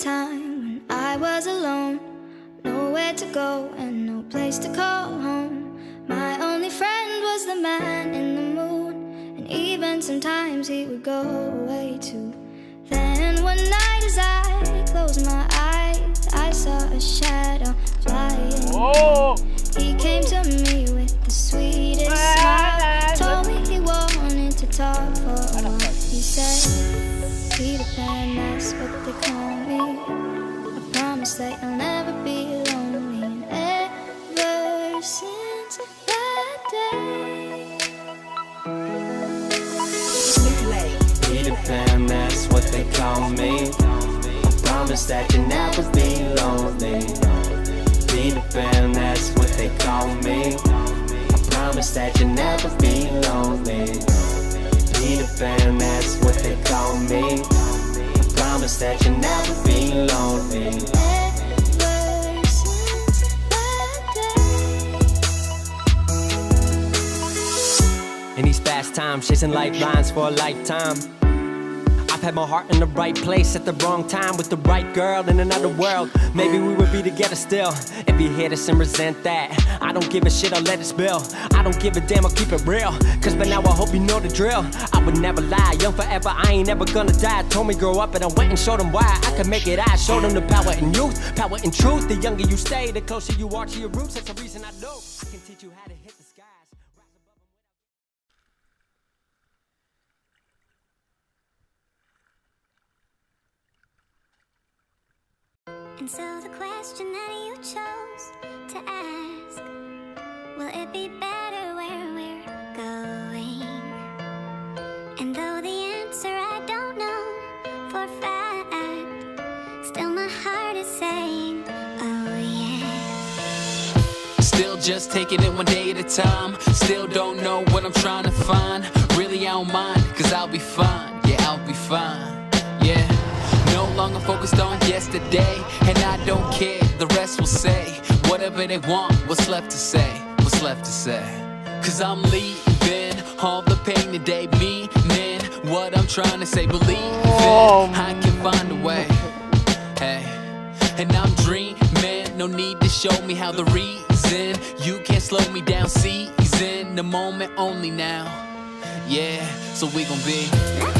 time when I was alone. Nowhere to go and no place to call home. My only friend was the man in the moon And even sometimes he would go away too. Then one night as I closed my eyes I saw a shadow that you'll never be lonely. And ever since that day. Peter that's what they call me. I promise that you'll never be lonely. Peter Pan, that's what they call me. I promise that you'll never be lonely. Peter Pan, that's what they call me. I promise that you'll never be lonely. In these fast times, chasing lifelines for a lifetime. I've had my heart in the right place at the wrong time with the right girl in another world. Maybe we would be together still. If you hear this and resent that, I don't give a shit, I'll let it spill. I don't give a damn, I'll keep it real. Cause by now I hope you know the drill. I would never lie, young forever, I ain't never gonna die. Told me grow up and I went and showed them why I could make it. I showed them the power in youth, power in truth. The younger you stay, the closer you are to your roots. That's the reason I know I can teach you how to And so the question that you chose to ask Will it be better where we're going? And though the answer I don't know for fact Still my heart is saying, oh yeah Still just taking it one day at a time. Still don't know what I'm trying to find. Really, I don't mind, cause I'll be fine. Yeah, I'll be fine. No longer focused on yesterday. And I don't care, the rest will say whatever they want. What's left to say? What's left to say? Cause I'm leaving all the pain today, meaning what I'm trying to say. Believe Oh. I can find a way. Hey, and I'm dreaming. No need to show me how the reason you can't slow me down. Season the moment only now. Yeah, so we gon' be.